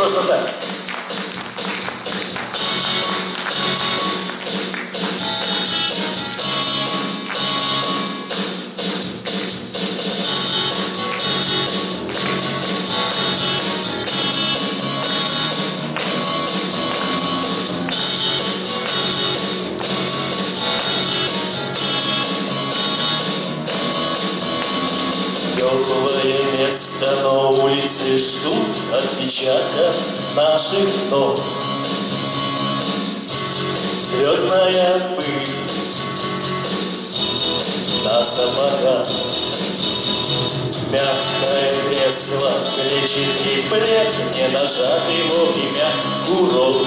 そう、そ、Отпечаток наших ног. Звездная пыль на сапогах, Мягкое кресло, клетчатый плед, Не нажатый вовремя курок.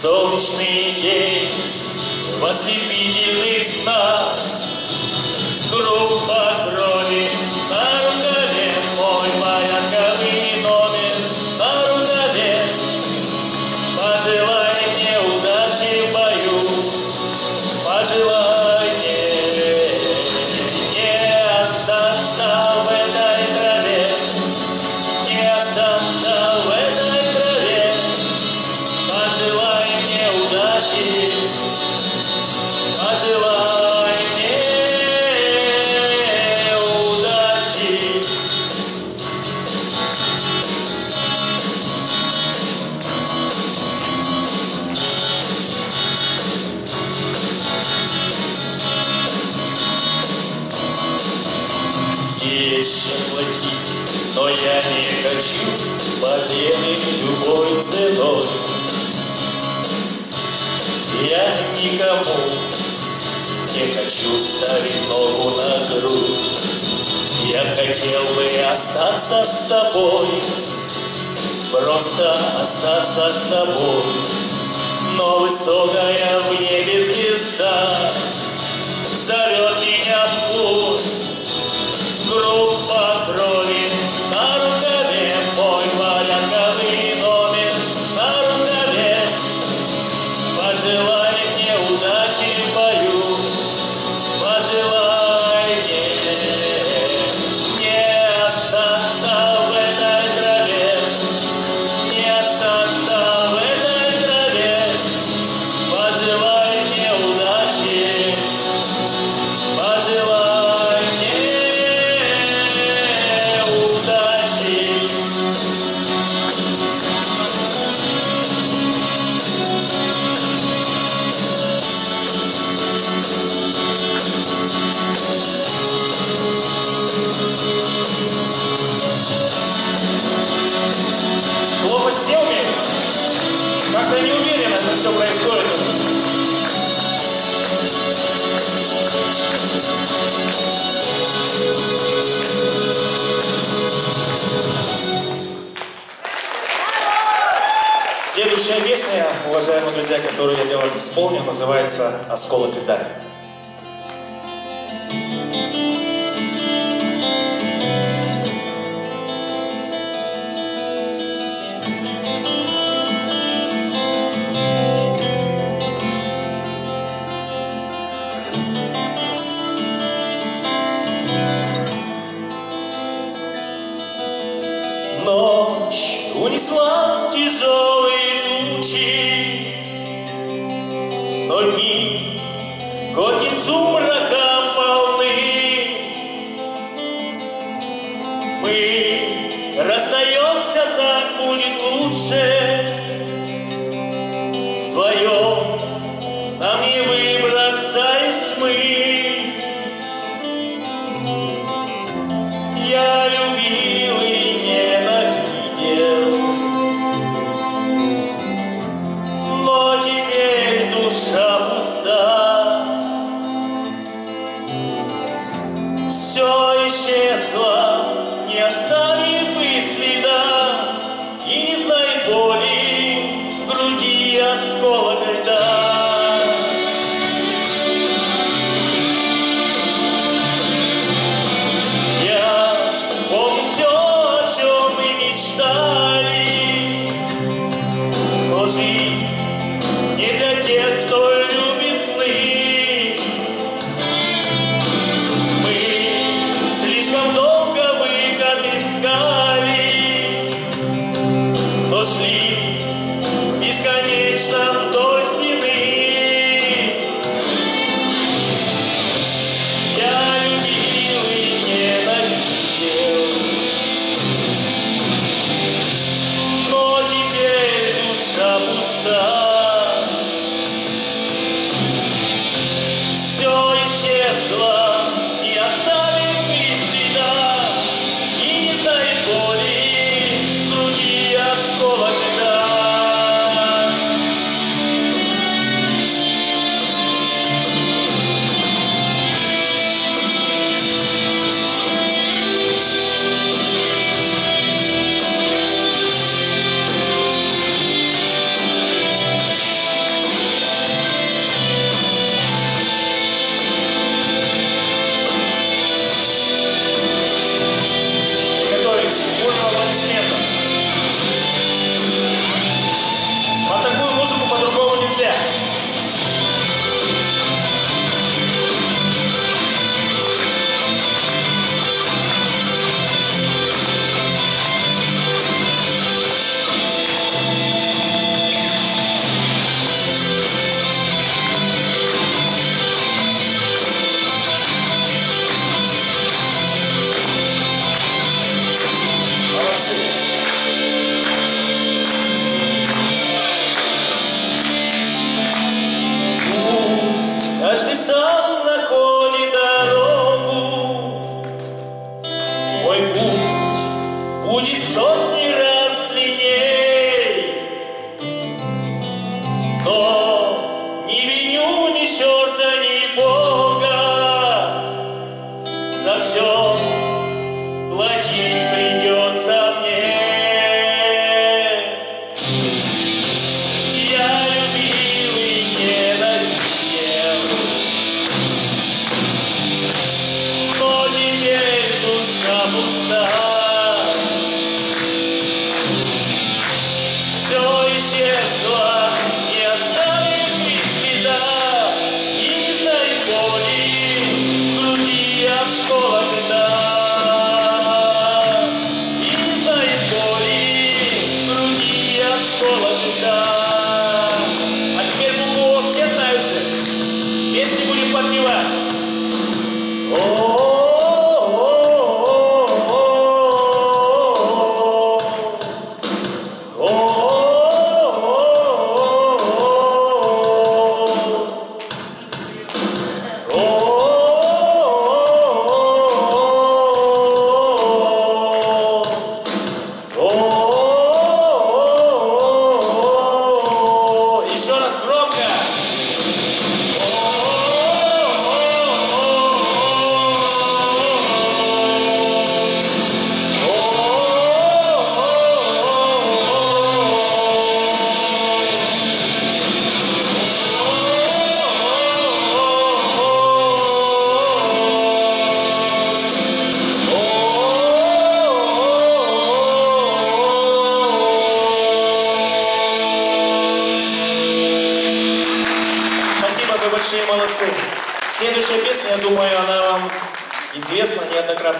Солнечный день в ослепительных Группа крови Shiva. Повешу старинову на грудь. Я хотел бы остаться с тобой, Просто остаться с тобой. Но высокая в небе звезда Зовет меня в путь. Группа крови вас исполню, называется «Осколок льда».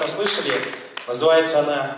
Неоднократно слышали. Называется она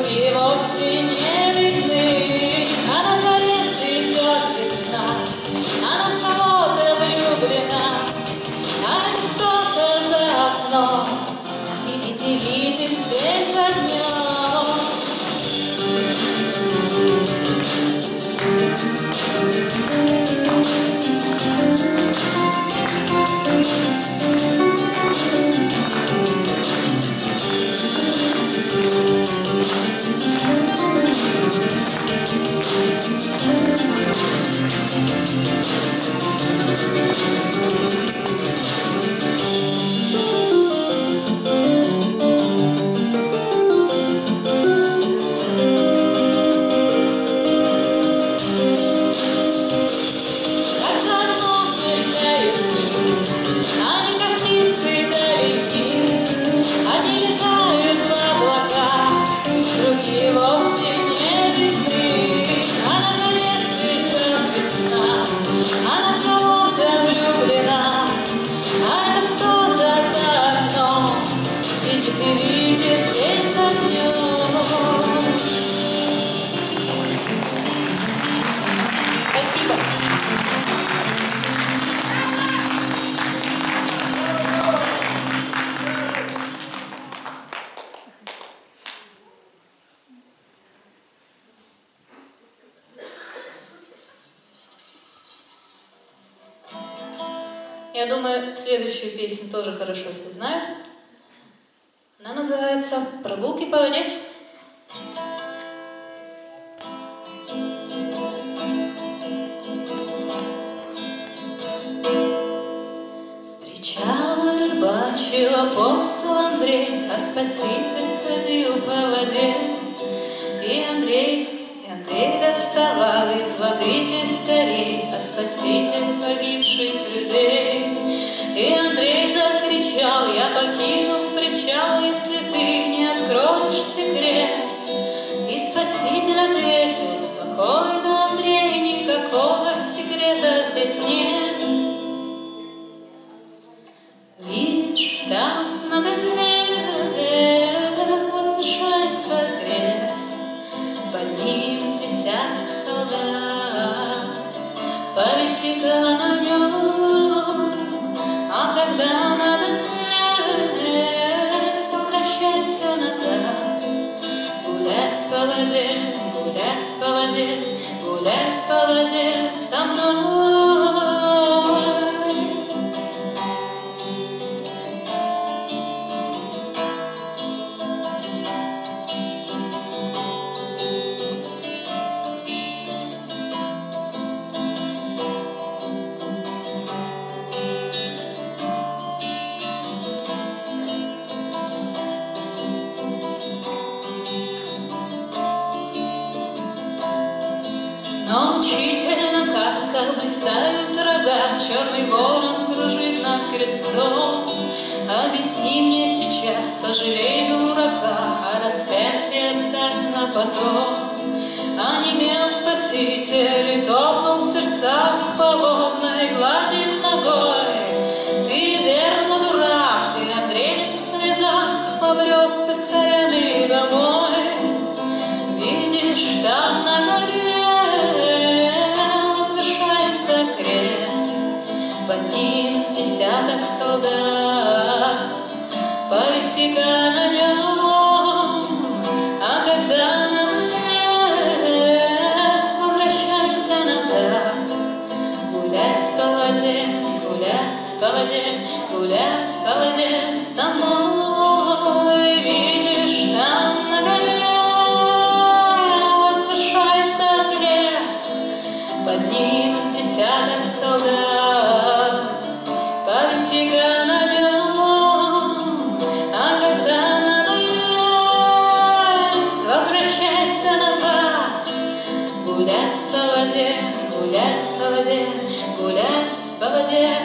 Continuemos. Yeah.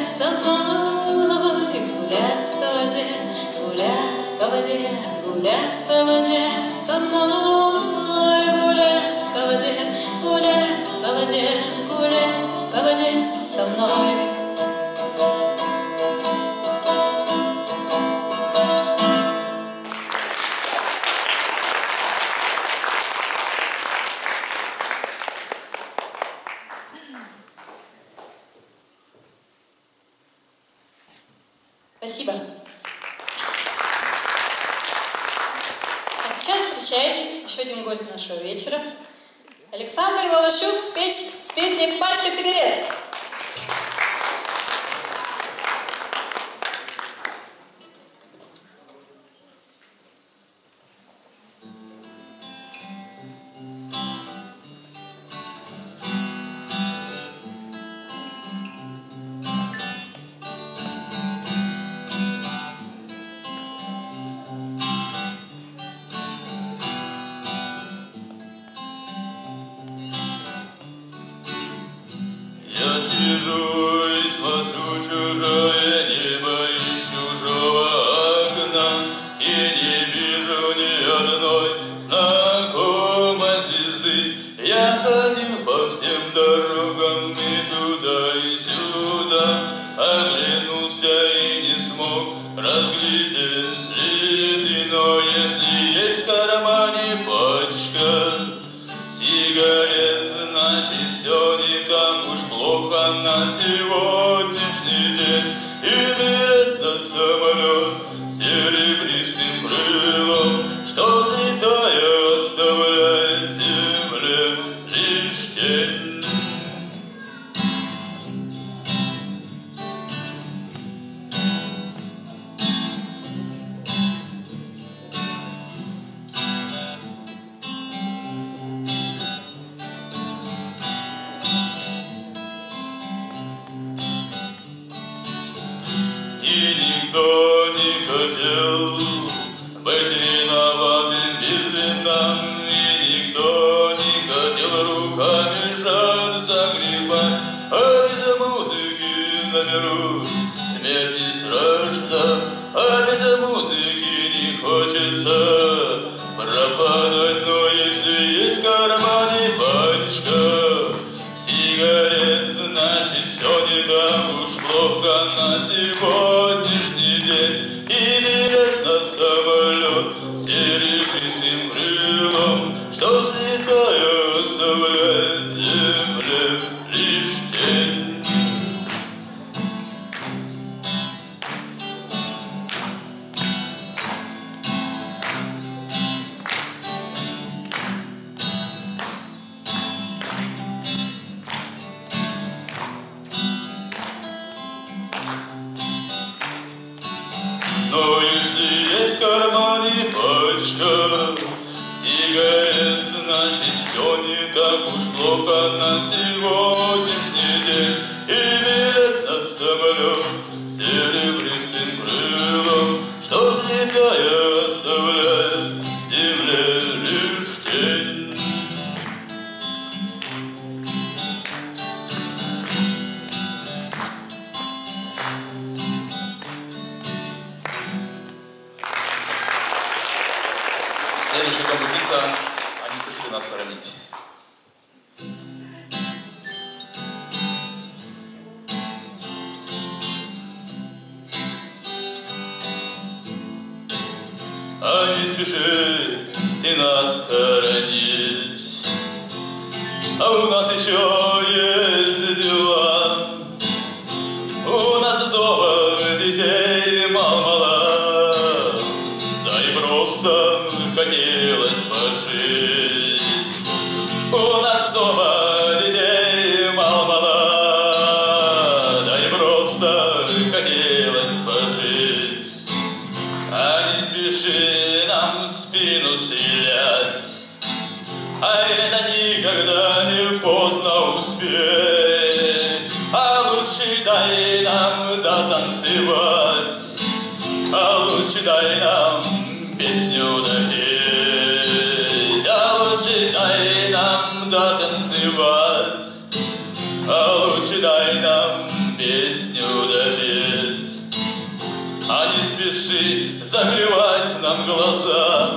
нам глаза.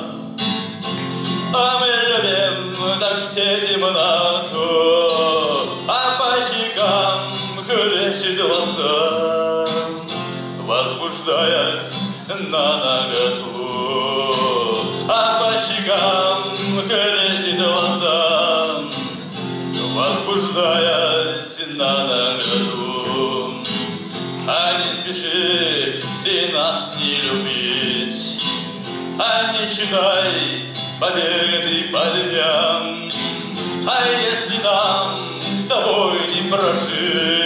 А мы любим так все темноту, А по щекам хлещет вода, Возбуждаясь на считай победы по дням. А если нам с тобой не прожить,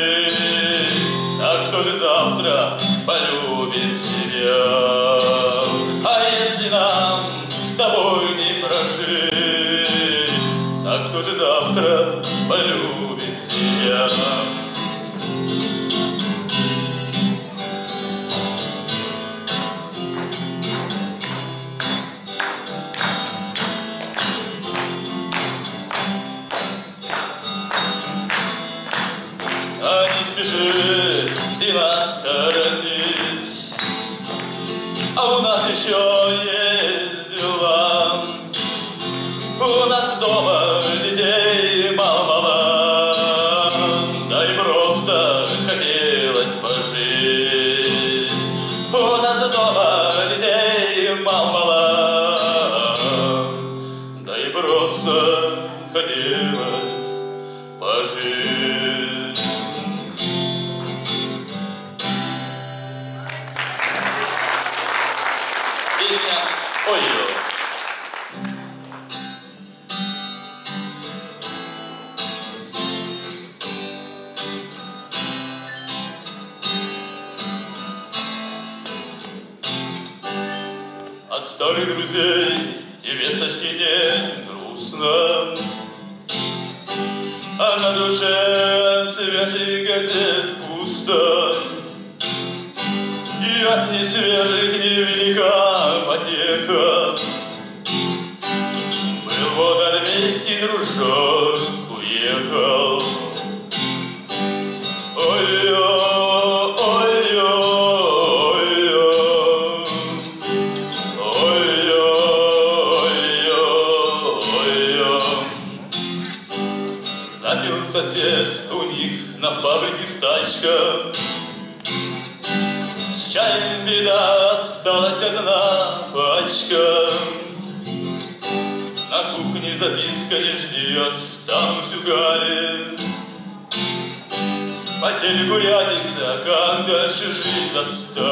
наши жили достойно.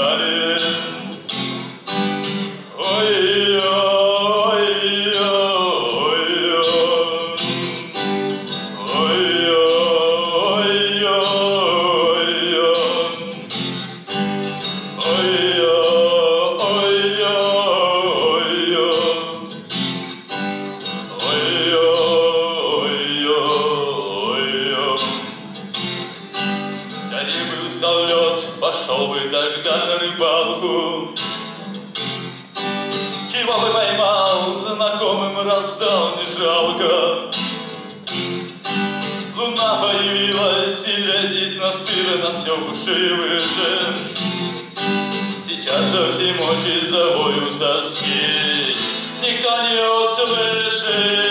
появилась и лезет на все выше и выше. Сейчас за всем очень завою с доски, никто не услышит.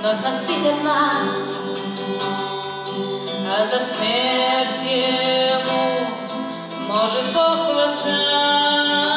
вновь насытят нас, а за смерть ему может Бог воздать.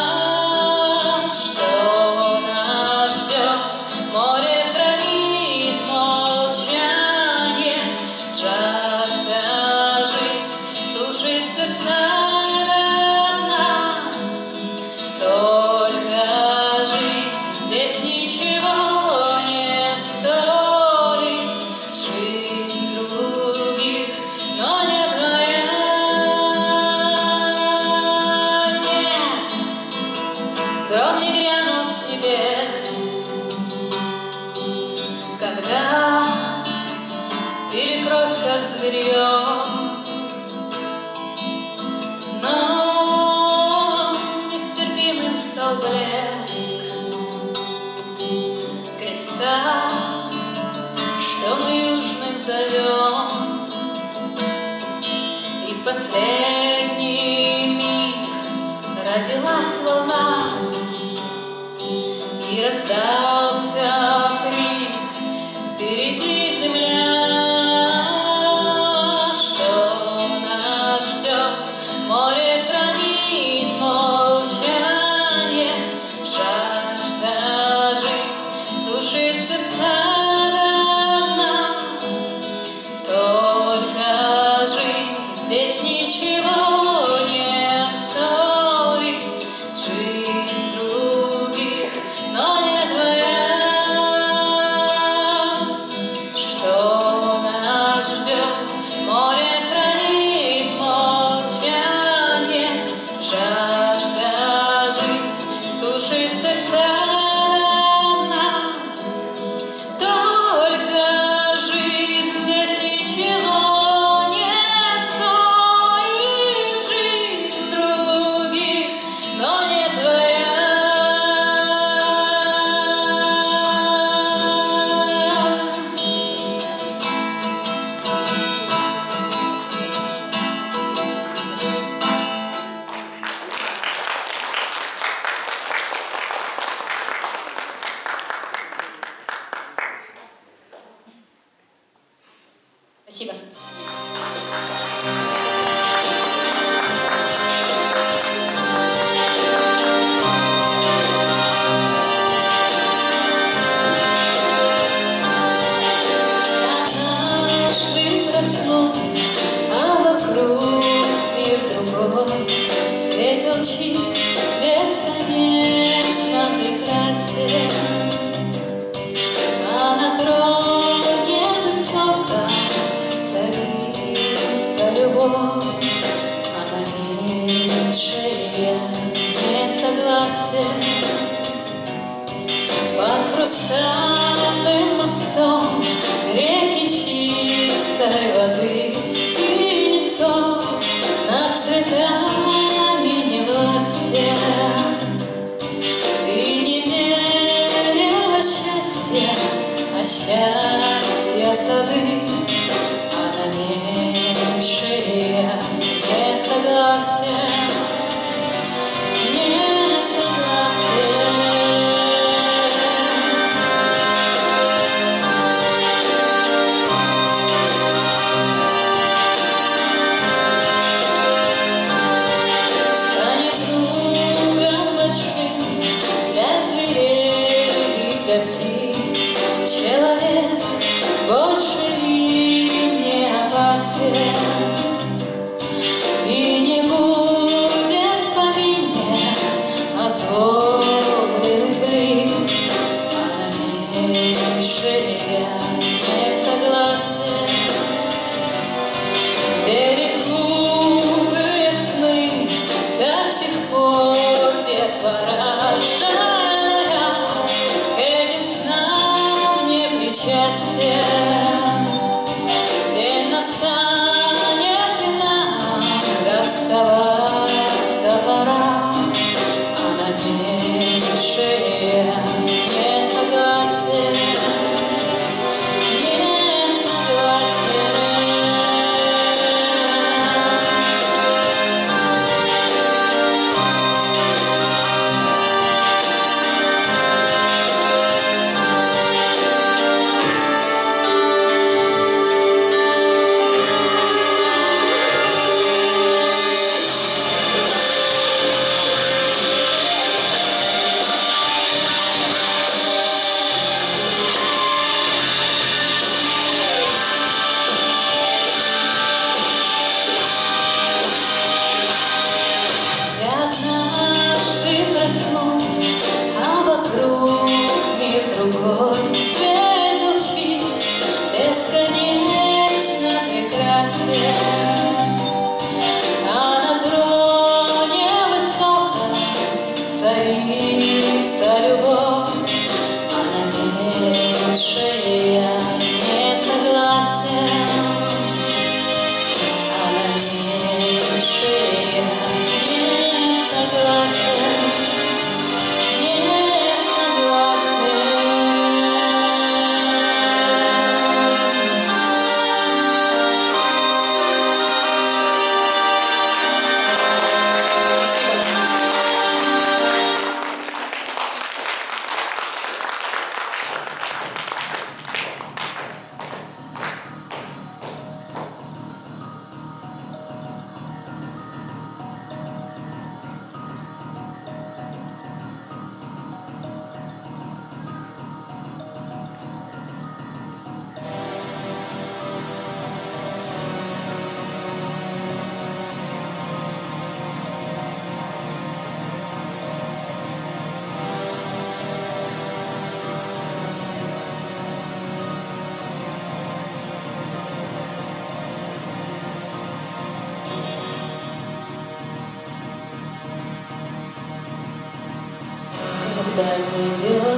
Взойдет весна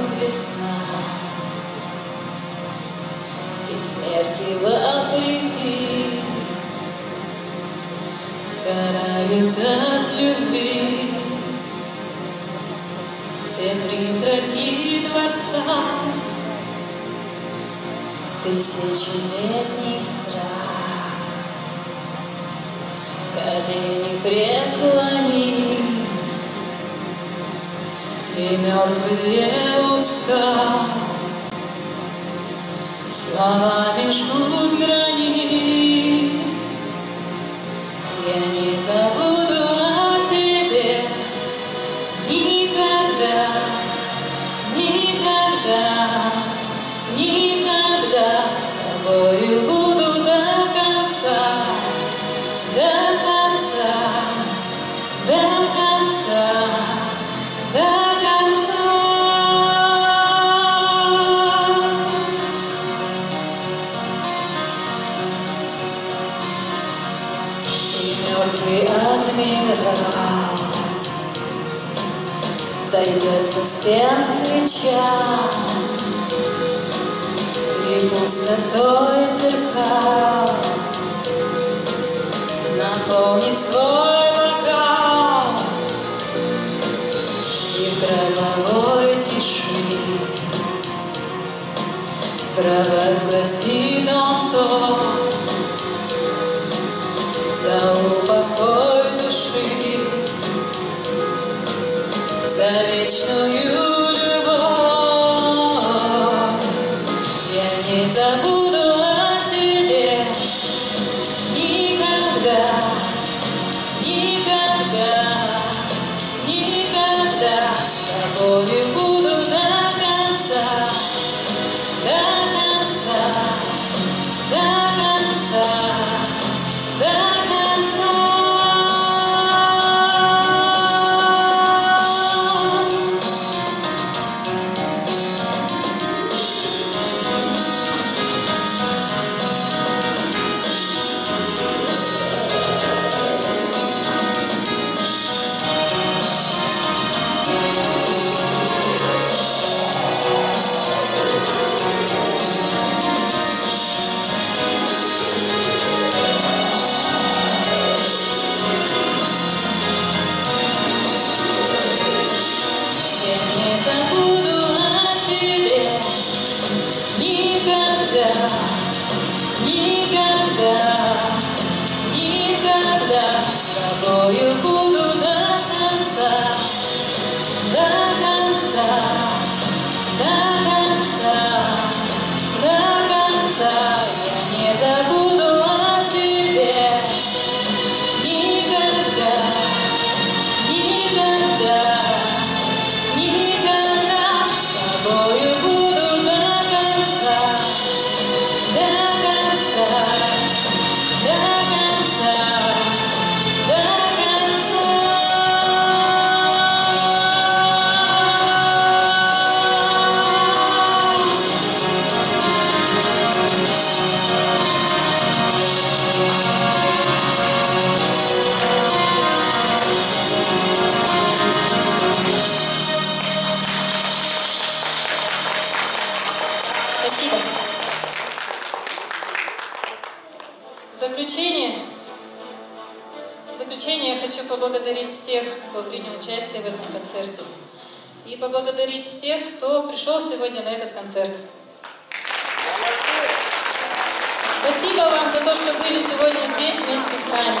Спасибо вам за то, что были сегодня здесь вместе с нами.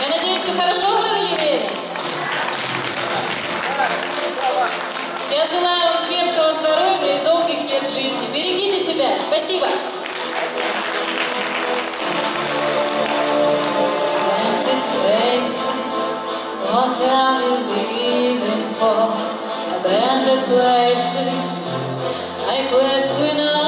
Я надеюсь, вы хорошо провели время. Я желаю вам крепкого здоровья и долгих лет жизни. Берегите себя. Спасибо. What are we living for? Abandoned places, I play